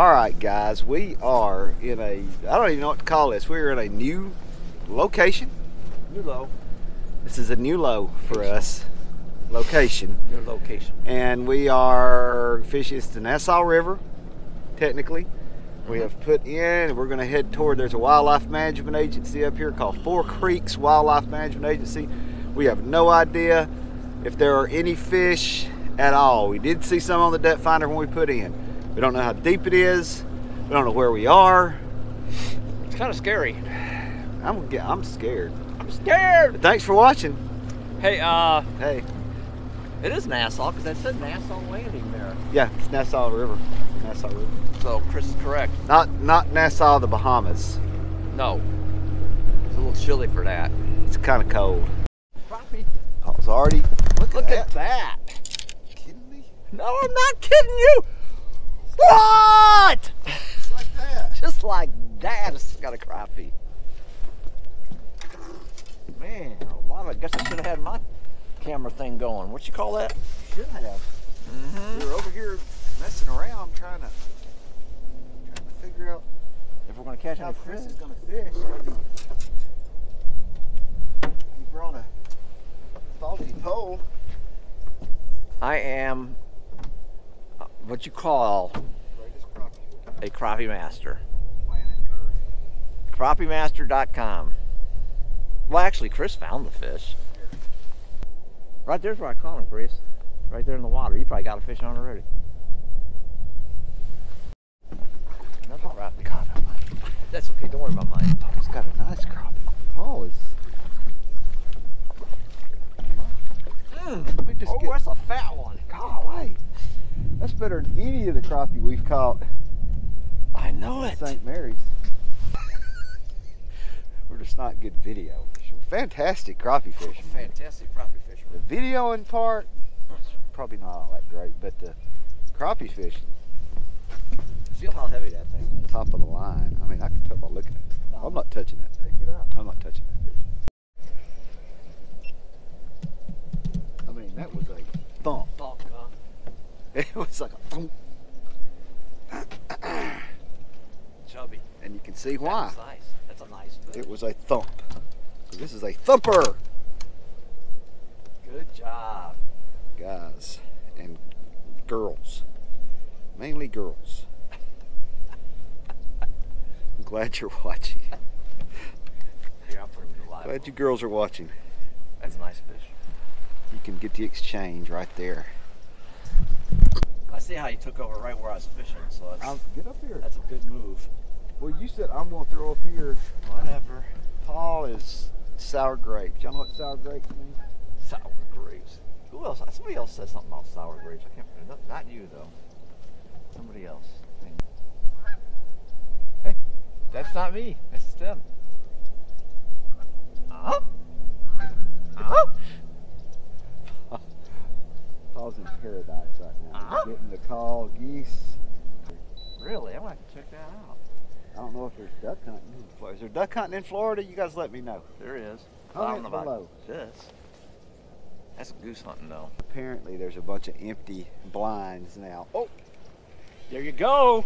All right, guys, we are in a, I don't even know what to call this. We're in a new location. New low. This is a new low for us location. New location. And we are fishing, it's the Nassau River, technically. We Mhm. have put in, we're going to head toward, there's a wildlife management agency up here called Four Creeks Wildlife Management Agency. We have no idea if there are any fish at all. We did see some on the depth finder when we put in. We don't know how deep it is. We don't know where we are. It's kind of scary. I'm, I'm scared. I'm scared. But thanks for watching. Hey, uh, Hey, it is Nassau because that said Nassau Landing there. yeah, it's Nassau River. Nassau River. So Chris is correct. Not not Nassau, the Bahamas. No. It's a little chilly for that. It's kind of cold. Crappie. I was already. Look, Look at that. Kidding me? No, I'm not kidding you. What? It's like that. Just like that, it's got a crappie. Man, a lot of, I guess I should have had my camera thing going. What you call that? Should have. Mm-hmm. We were over here messing around trying to trying to figure out If we're gonna catch how any Chris fish. is gonna fish. He, brought a faulty pole. I am what you call a crappie master. CrappieMaster.com. Well, actually, Chris found the fish. Right there's where I caught him, Chris. Right there in the water. You probably got a fish on already. Another crappie. God almighty. That's okay. Don't worry about mine. Paul's got a nice crappie. Paul is. Mm. Let me just oh, get. that's a fat one. Golly. That's better than any of the crappie we've caught I know it. St. Mary's. We're just not good video. Fantastic crappie fishing. Fantastic crappie fishing. The fisherman. videoing part, probably not all that great, but the crappie fishing, Feel how heavy that thing is. top of the line. I mean, I can tell by looking at it. I'm not touching that thing. Pick it up. I'm not touching that fish. I mean, that was a thump. Bulk, huh? It was like a thump. Chubby. And you can see why. That's nice. That's a nice fish. It was a thump. So this is a thumper, Good job. guys and girls. Mainly girls. I'm glad you're watching. Here, I'll put him in. Glad you girls are watching. That's a nice fish. You can get the exchange right there. I see how you took over right where I was fishing, so that's, get up here. that's a good move. Well, you said I'm going to throw up here. Whatever. Paul is sour grapes. Y'all know what sour grapes mean? Sour grapes. Who else? Somebody else said something about sour grapes. I can't remember. Not, not you, though. Somebody else. Hey, that's not me. That's them. Huh? Huh? Paul's in paradise right now. Uh-huh. Getting the call geese. Really? I'm going to have to check that out. I don't know if there's duck hunting in Florida. Is there duck hunting in Florida? You guys let me know. There is. Comment I don't know about this. That's goose hunting, though. Apparently, there's a bunch of empty blinds now. Oh, There you go.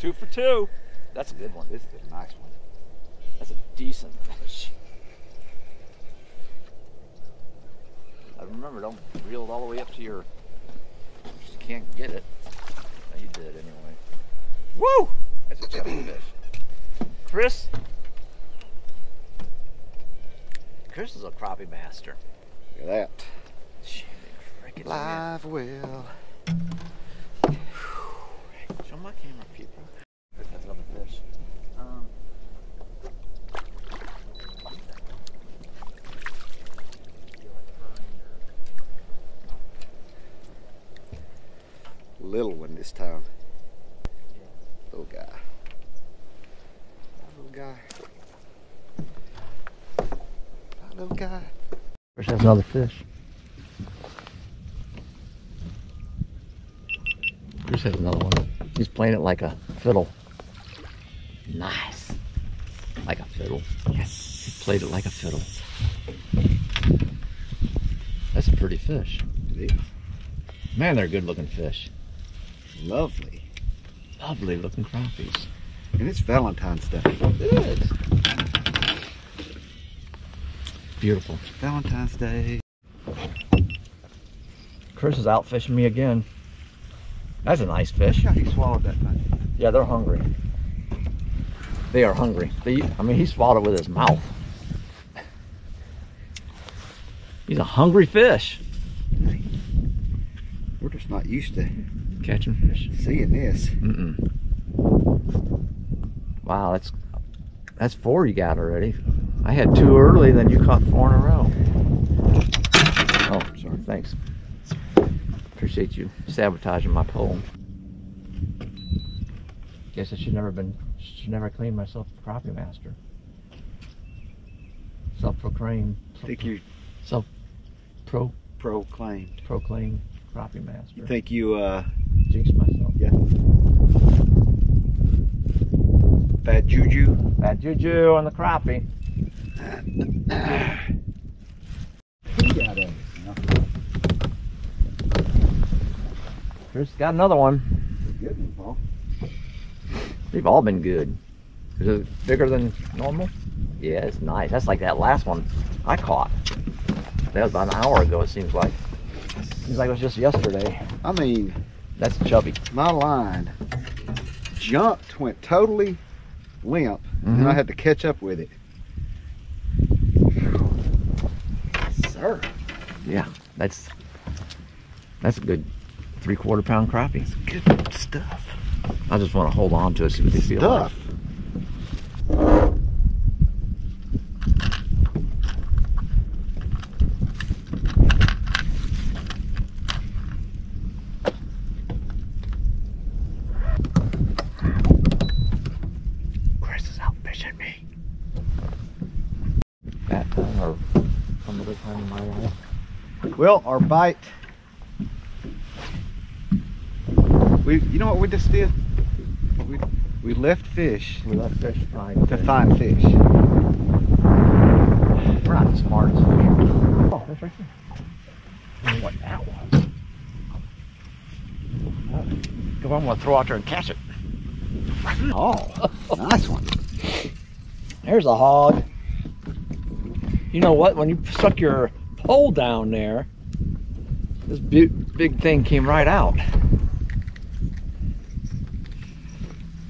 Two for two. That's a good one. this is a nice one. That's a decent fish. I remember, don't reel it all the way up to your. You can't get it. No, you did anyway. Woo! That's a chubby fish. Chris. Chris is a crappie master. Look at that. Shit, frick, it's in Live well. Show my camera, people. That's another fish. Um, Little one this time. Little guy. Little guy. Little guy. Chris has another fish. Chris has another one. He's playing it like a fiddle. Nice. Like a fiddle. Yes. He played it like a fiddle. That's a pretty fish. Man, they're good looking fish. Lovely. Lovely looking crappies. And it's Valentine's Day. It is. Beautiful. Valentine's Day. Chris is out fishing me again. That's a nice fish. Yeah, he swallowed that thing. Yeah, they're hungry. They are hungry. They, I mean, he swallowed it with his mouth. He's a hungry fish. Just not used to Catching fish. seeing this. Mm-mm. Wow, that's that's four you got already. I had two early, then you caught four in a row. Oh, sorry. Thanks. Appreciate you sabotaging my pole. Guess I should never been should never clean myself a crappie master. Self-proclaimed. Think you self Pro proclaimed. proclaimed crappie master. You think you uh Jinxed myself. yeah. Bad juju. Bad juju on the crappie. He got it. Chris got another one. Good one, Paul. They've all been good. Is it bigger than normal? Yeah, it's nice. That's like that last one I caught. That was about an hour ago, it seems like. Seems like it was just yesterday. I mean, That's chubby. my line jumped, went totally limp, and Mhm. I had to catch up with it. Sir. Yeah, that's that's a good three quarter pound crappie. Good stuff. I just want to hold on to it, see what they feel like. Stuff. Chris is out fishing me. That time or some other time in my life. Well, our bite. We, you know what we just did? We, we left fish We left fish fine. to find fish. We're not fish. Oh, that's right there. I don't know what that was. Go on, I'm gonna throw out there and catch it. Oh, nice one. There's a hog. You know what? When you stuck your pole down there, this big, big thing came right out.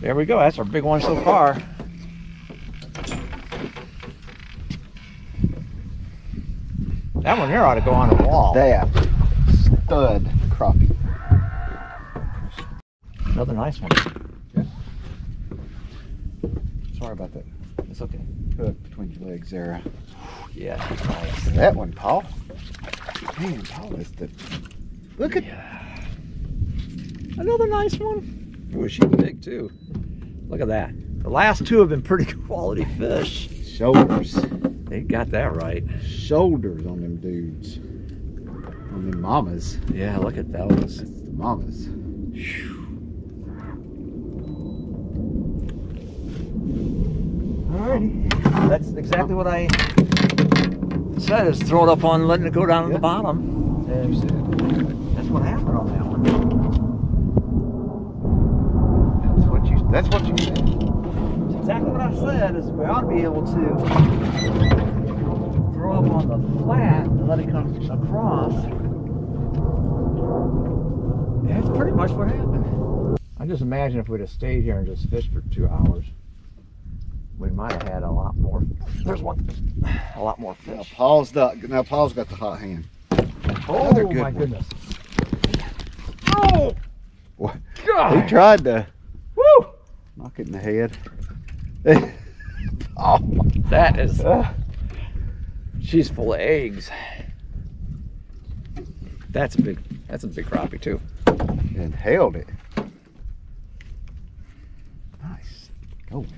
There we go. That's our big one so far. That one here ought to go on a wall. That stud crappie. Another nice one. Sorry about that It's okay. hook between your legs there. Yeah, nice. That one, Paul. Paul is the. Look at Another nice one. Ooh, she's big too. Look at that. The last two have been pretty quality fish. shoulders. They got that right. Shoulders on them dudes. On them mamas. Yeah, look at those. That's the mamas. Alrighty. That's exactly what I said is throw it up on letting it go down to the bottom. And that's what happened on that one. That's what you. That's what you said. That's exactly what I said is we ought to be able to throw up on the flat and let it come across. That's pretty much what happened. I just imagine if we'd have stayed here and just fished for two hours, we might have had a lot more. There's one, a lot more Now fish. Paul's the, now Paul's got the hot hand. Oh Another good my one. goodness! Oh What? He God! tried to Woo! knock it in the head. oh, That is. uh, She's full of eggs. That's a big. That's a big crappie too. and held it. Nice going.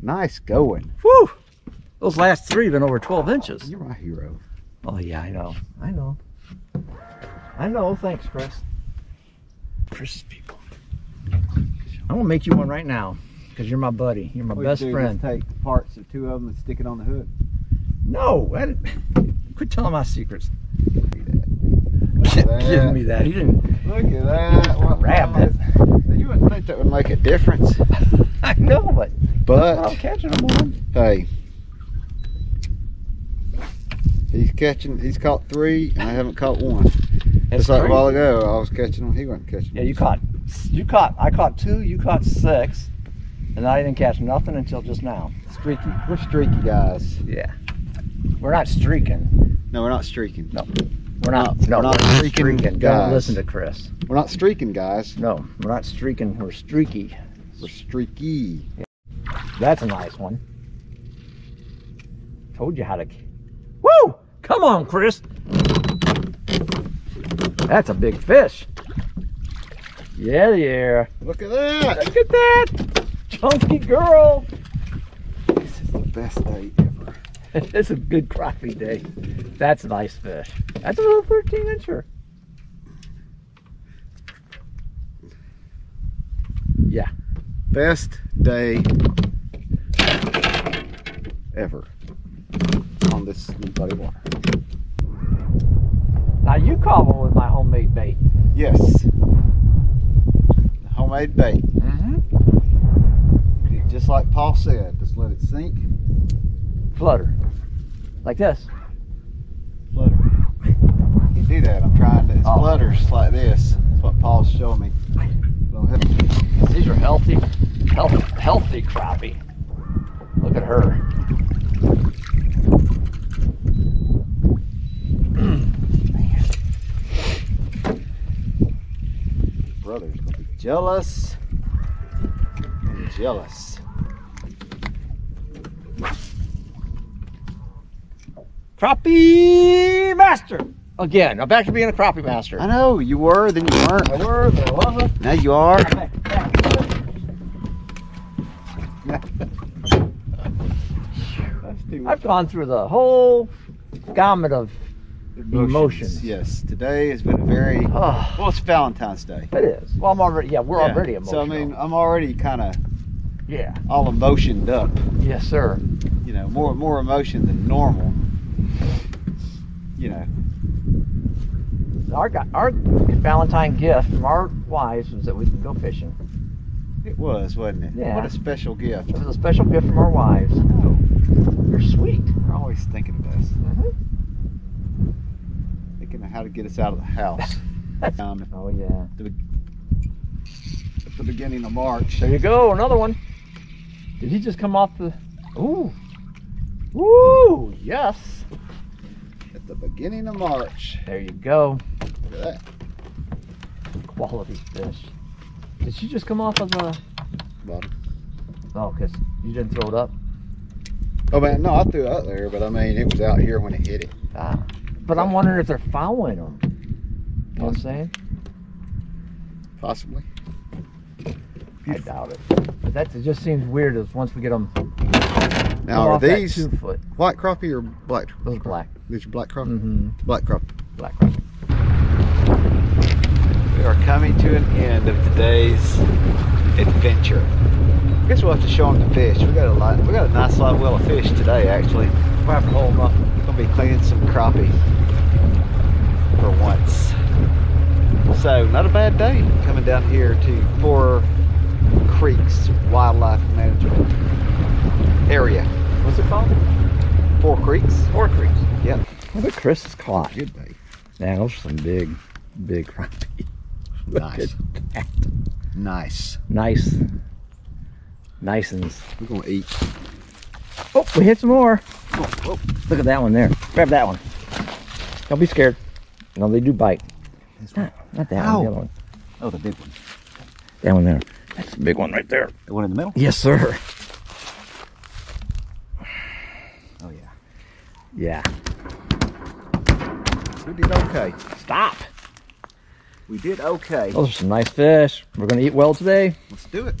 Nice going. Whew! Those last three have been over 12 inches. You're my hero. Oh yeah, I know. I know. I know. Thanks, Chris. Chris's people. I'm gonna make you one right now because you're my buddy. You're my What best you do, friend. Take parts of two of them and stick it on the hook. No, I quit telling my secrets. Give me that. He didn't. Look at that. What, Grabbed it. You wouldn't think that would make a difference. I know, but I'm But catching them on. hey, he's catching. He's caught three, and I haven't caught one. It's Just like a while ago, I was catching them. He wasn't catching. Yeah, you caught, you caught, I caught two, you caught six, and I didn't catch nothing until just now. streaky. We're streaky guys. Yeah. We're not streaking. No, we're not streaking. No. We're not, no, we're not we're streaking streaking. guys. Don't listen to Chris. We're not streaking guys. No, we're not streaking, we're streaky. We're streaky. That's a nice one. Told you how to. Woo! Come on, Chris. That's a big fish. Yeah, yeah. Look at that. Look at that. Chunky girl. This is the best day ever. it's a good crappie day. That's a nice fish. That's a little 13 incher. Yeah. Best day ever on this new buddy water. Now you caught one with my homemade bait. Yes. Homemade bait. Mm-hmm. Just like Paul said, just let it sink, Flutter. Like this. flutter. You do that. I'm trying to. It Oh. flutters like this. That's what Paul's showing me. These are healthy, healthy, healthy crappie. Look at her. Brother's gonna be jealous. And jealous. Crappie master. Again, I'm back to being a crappie master. I know you were, then you weren't. I were, but I wasn't. Now you are. I've gone through the whole gamut of emotions. Yes, today has been a very Oh, well. It's Valentine's Day. it is. Well, I'm already. Yeah, we're Yeah. already emotional. So I mean, I'm already kind of yeah. all emotioned up. Yes, sir. You know, more more emotion than normal. You know, Our our Valentine gift from our wives was that we could go fishing. it was, wasn't it? Yeah. What a special gift. It was a special gift from our wives. Oh, You're sweet. we're always thinking of us, Mhm. thinking of how to get us out of the house. um, Oh yeah. at the beginning of March. There you go, another one. Did he just come off the? Ooh. Ooh, yes. At the beginning of March. There you go. Look at that. Quality fish. Did she just come off of the? Bottom. Oh, cause you didn't throw it up. Oh man, no, I threw it out there, but I mean, it was out here when it hit it. Ah. But I'm wondering if they're following them. You know what I'm saying? Possibly. I doubt it. But that it just seems weird. As once we get them. Now, are these two foot? white crappie or black? Those are black. These are black crappie. Mm-hmm. Black crappie. Black crappie. We are coming to an end of today's adventure. I guess we'll have to show them the fish. We got a lot. We got a nice live well of fish today, actually. We'll have to hold them up. Gonna be cleaning some crappie for once. So not a bad day coming down here to Four Creeks Wildlife Management Area. What's it called? Four Creeks. Four Creeks. Yep. Look at Chris is caught. Good day. Now those some big, big crappie. Look Nice. at that. Nice. Nice. Nice and. We're gonna eat. Oh, we hit some more. Oh, oh. Look at that one there. Grab that one. Don't be scared. No, they do bite. This one. Not, not that Ow. one. The other one. Oh, the big one. That one there. That's the big one right there. The one in the middle. Yes, sir. Oh yeah. Yeah. We did okay. Stop. We did okay. Those are some nice fish. We're gonna eat well today. Let's do it.